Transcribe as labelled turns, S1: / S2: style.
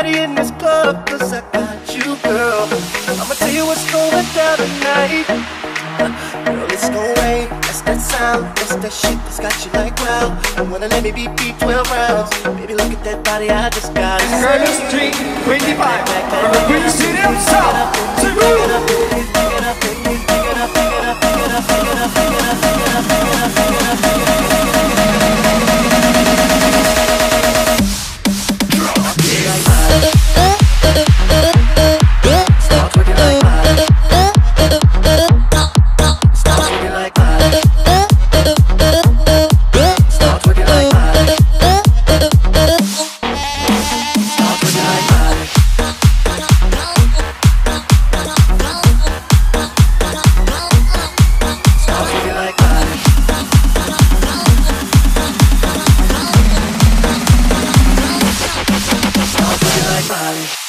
S1: party in this club Cause I got you, girl I'ma tell you what's going down tonight Girl, it's no way, that's that sound That's that shit that's got you like well I wanna let me beat beat 12 rounds Baby, look at that body I just got It's
S2: Curtis Street, 25 From the Queen City of South
S1: To you! Oh. fun.